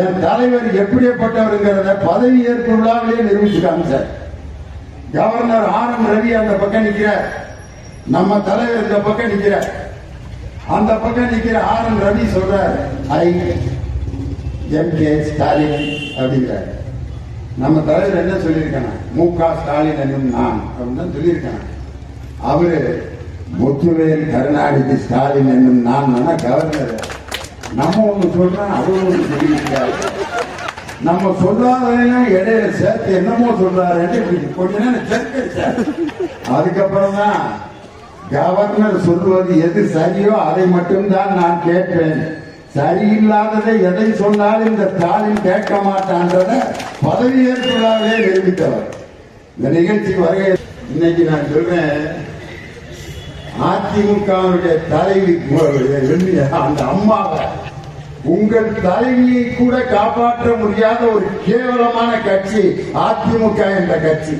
என் தலைவர் எப்படிப்பட்டவருங்கிறத பதவி ஏற்பு விழாவிலே சார். காமிச்சார் கவர்னர் ஆர் எம் ரவி அந்த பக்கம் நிக்கிறார். நம்ம தலைவர் இந்த பக்கம் நிக்கிறார். அந்த பக்கம் நிக்கிற ஆர் எம் ரவி சொல்றார் ஐ எம் கே ஸ்டாலின் அப்படிங்கிறார். நம்ம தலைவர் என்ன சொல்லியிருக்காங்க மு க ஸ்டாலின் என்னும் நான் அப்படின்னு தான் சொல்லியிருக்காங்க அவரு முத்துவேல் கருணாநிதி ஸ்டாலின் என்னும் நான் கவர்னர் நம்ம ஒண்ணு சொல்றோம் அது ஒண்ணு சொல்லியிருக்காரு நம்ம சொல்லாததையும் இடையில சேர்த்து என்னமோ சொல்றாருன்னு கொஞ்ச நேரம் அதுக்கப்புறம் தான் கவர்னர் சொல்வது எது சரியோ அதை மட்டும்தான் நான் கேட்பேன். சரியில்லாததை எதை சொன்னாலும் இந்த ஸ்டாலின் கேட்க மாட்டான்றத பதவியேற்பு நிரூபித்தவர். இந்த நிகழ்ச்சி வருகை இன்னைக்கு நான் சொல்றேன் அதிமுகவுடைய தலைவி அந்த அம்மாவை உங்கள் தலைவியை கூட காப்பாற்ற முடியாத ஒரு கேவலமான கட்சி அதிமுக என்ற கட்சி.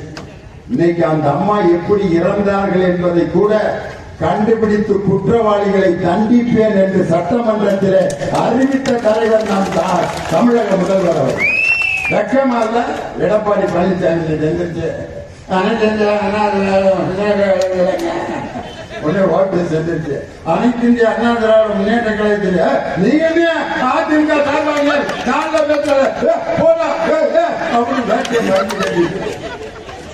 இன்னைக்கு அந்த அம்மா எப்படி இறந்தார்கள் என்பதை கூட கண்டுபிடித்து குற்றவாளிகளை தண்டிப்பேன் என்று சட்டமன்றத்தில் அறிவித்த தலைவர் நாம் தா- தமிழக முதல்வர் அவர். வெக்கமா இல்ல எடப்பாடி பழனிசாமி செஞ்சு அனைத்து இந்திய உடனே ஓட்டு செஞ்சிருச்சு. அனைத்து இந்திய அண்ணா திராவிட முன்னேற்ற கழகத்தில் நீங்க என்ன? அதிமுக சார்பாங்க நாங்க பேசல போடா அப்படின்னு வேட்டியை மறைச்சு கட்டிட்டு.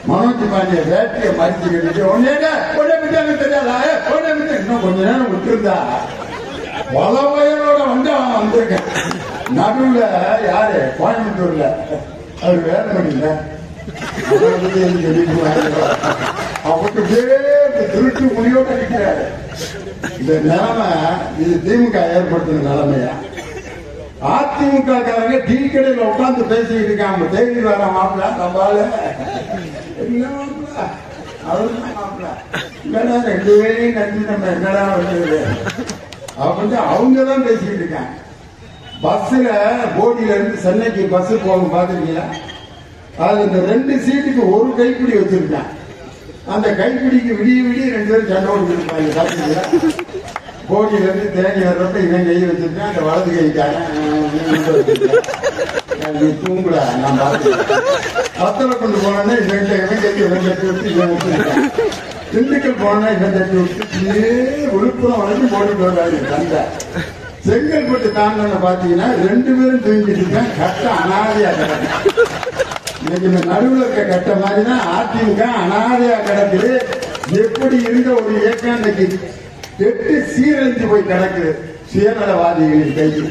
மனோஜ் பாண்டிய வேட்டியை மறைச்சு கட்டிட்டு உடனே உடனே விட்டு தெரியாதா? ஏ, உடனே விட்டு இன்னும் கொஞ்ச நேரம் விட்டுருந்தா. பல வயலோட வந்து அவன் வந்திருக்கான். நடுவுல யாரு? கோயம்புத்தூர்ல. அவர் வேலை பண்ணல. அவருக்கு பேர் திருட்டு முடியோ கிடைக்கிறாரு இந்த நிலைமை இது திமுக ஏற்படுத்தின நிலைமையா? அதிமுக காரங்க டீ கடையில உட்காந்து பேசிட்டு இருக்காங்க. தேடி வர மாப்பிள்ள நம்மளால இல்ல ரெண்டு பேரையும் நன்றி நம்ம என்னடா வந்தது அப்படின்னு அவங்க தான் பேசிட்டு இருக்காங்க. பஸ்ல போடியில இருந்து சென்னைக்கு பஸ் போகும் பாத்துருக்கீங்களா? அது இந்த ரெண்டு சீட்டுக்கு ஒரு கைப்பிடி வச்சிருக்கான் அந்த கைப்பிடிக்கு விடிய விடிய ரெண்டு பேரும் சண்டை ஓடிருப்பாங்க பாத்தீங்களா போடியில இருந்து தேனி வர்றப்ப இவன் கை வச்சிருக்கான் அந்த வலது கைக்காக நீ தூங்குடா நான் பார்த்துக்கிறேன். பத்தல கொண்டு போனேன்னா இவன் கை- இவன் கட்டி இவன் தட்டி விட்டு இவன் வச்சிருக்கான் திண்டுக்கல் போனா இவன் கட்டி விட்டு இப்படியே விழுப்புரம் வரைக்கும் போட்டுட்டு வர்றாரு சண்டை செங்கல்பட்டு தாண்டன பாத்தீங்கன்னா ரெண்டு பேரும் தூங்கிட்டு இருக்கேன் கட்ட அனாதையா இன்னைக்கு இந்த நடுவில் இருக்க கட்ட மாதிரி தான் அதிமுக அனாதையா கிடக்குது. எப்படி இருந்த ஒரு இயக்கம் இன்னைக்கு எட்டு சீரழிஞ்சு போய் கிடக்குது. சுயநலவாதிகளின் கையில்.